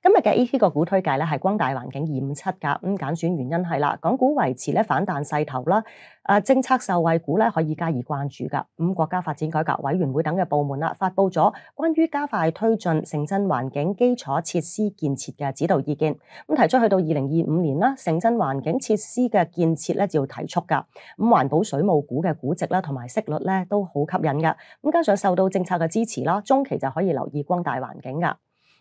今日嘅 A P 个股推介咧，系光大环境二五七噶。咁拣选原因系啦，港股维持咧反弹势头啦。啊，政策受惠股咧可以加以关注噶。咁国家发展改革委员会等嘅部门啦，发布咗关于加快推进城镇环境基础设施建设嘅指导意见。咁提出去到二零二五年啦，城镇环境设施嘅建设咧就要提速噶。咁环保水务股嘅估值啦同埋息率咧都好吸引噶。咁加上受到政策嘅支持啦，中期就可以留意光大环境噶。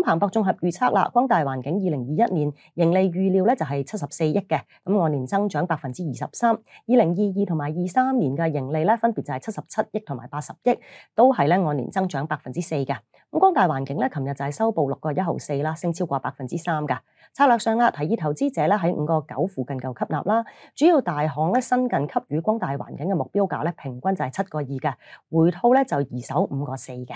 咁博综合预测啦，光大环境二零二一年盈利预料咧就系七十四亿嘅，咁按年增长百分之二十三。二零二二同埋二三年嘅盈利咧，分别就系七十七亿同埋八十亿，都系咧按年增长百分之四嘅。咁光大环境咧，琴日就系收报六个一毫四啦，升超过百分之三嘅。策略上啦，提议投资者咧喺五个九附近就吸纳啦。主要大行咧新近给予光大环境嘅目标价咧，平均就系七个二嘅，回吐咧就二手五个四嘅。